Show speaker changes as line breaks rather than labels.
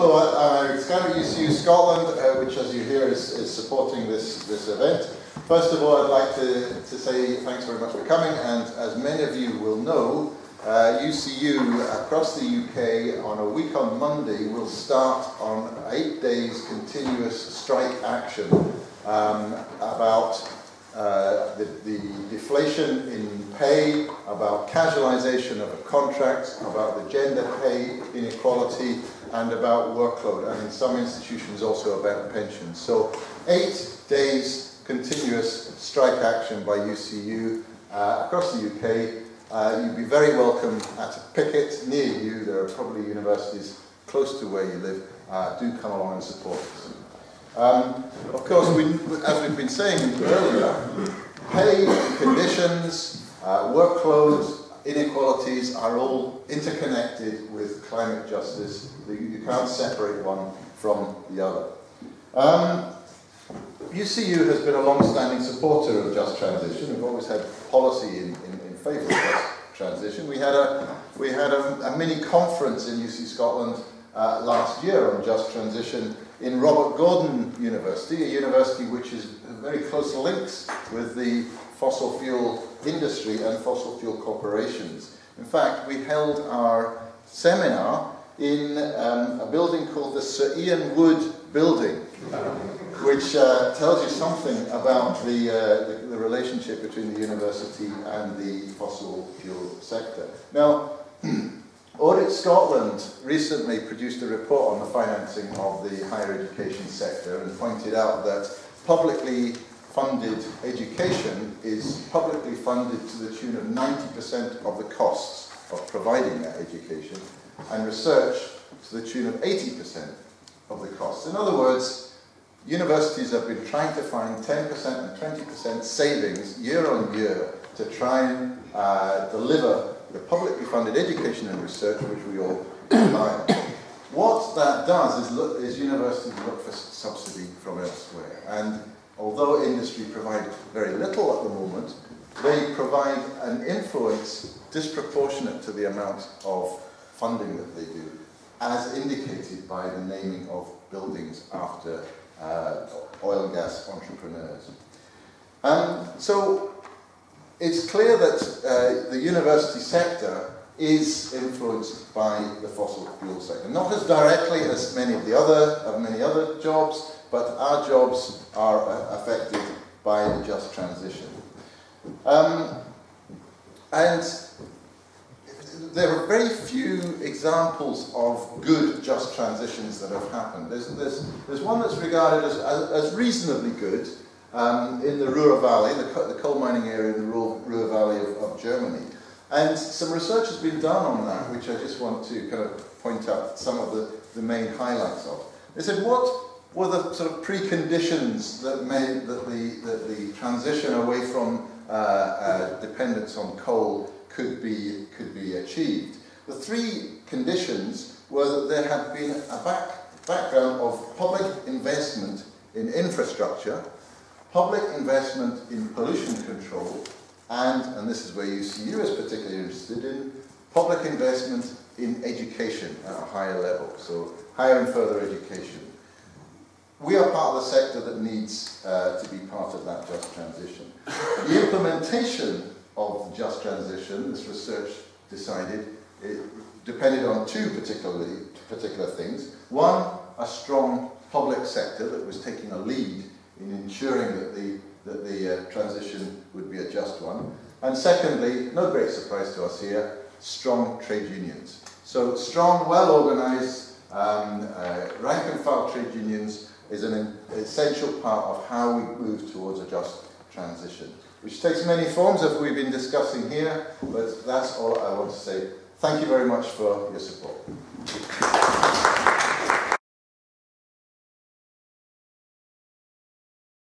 Hello, Eurig Scandrett, UCU Scotland, uh, which as you hear is, is supporting this, this event. First of all, I'd like to, to say thanks very much for coming, and as many of you will know, uh, UCU across the UK on a week on Monday will start on eight days continuous strike action um, about uh, the, the deflation in pay, about casualisation of a contract, about the gender pay inequality, and about workload, and in some institutions also about pensions. So eight days continuous strike action by UCU uh, across the UK. Uh, you'd be very welcome at a picket near you. There are probably universities close to where you live. Uh, do come along and support us. Um, of course, we, as we've been saying earlier, pay, conditions, uh, workload, inequalities are all interconnected with climate justice. You can't separate one from the other. Um, UCU has been a long-standing supporter of just transition. We've always had policy in, in, in favour of just transition. We had a, we had a, a mini conference in UCU Scotland uh, last year on just transition in Robert Gordon University, a university which has very close links with the fossil fuel industry and fossil fuel corporations. In fact, we held our seminar in um, a building called the Sir Ian Wood Building, which uh, tells you something about the, uh, the, the relationship between the university and the fossil fuel sector. Now, Scotland recently produced a report on the financing of the higher education sector and pointed out that publicly funded education is publicly funded to the tune of 90% of the costs of providing that education and research to the tune of 80% of the costs. In other words, universities have been trying to find 10% and 20% savings year on year to try and uh, deliver the publicly funded education and research which we all on. What that does is, look, is universities look for subsidy from elsewhere. And although industry provide very little at the moment, they provide an influence disproportionate to the amount of funding that they do, as indicated by the naming of buildings after uh, oil and gas entrepreneurs. Um, so it's clear that uh, the university sector is influenced by the fossil fuel sector. Not as directly as many of the other, of many other jobs, but our jobs are uh, affected by the just transition. Um, and there are very few examples of good just transitions that have happened. There's, there's, there's one that's regarded as, as, as reasonably good, um, in the Ruhr Valley, the, the coal mining area in the Ruhr, Ruhr Valley of, Germany. And some research has been done on that, which I just want to kind of point out some of the, the main highlights of. They said, what were the sort of preconditions that made that the, that the transition away from uh, uh, dependence on coal could be, could be achieved? The three conditions were that there had been a back, background of public investment in infrastructure, public investment in pollution control, and, and this is where UCU is particularly interested in, public investment in education at a higher level, so higher and further education. We are part of the sector that needs uh, to be part of that just transition. The implementation of the just transition, this research decided, it depended on two particularly, particular things. One, a strong public sector that was taking a lead in ensuring that the, that the uh, transition would be a just one. And secondly, no great surprise to us here, strong trade unions. So strong, well-organised, um, uh, rank and file trade unions is an essential part of how we move towards a just transition, which takes many forms, as we've been discussing here, but that's all I want to say. Thank you very much for your support.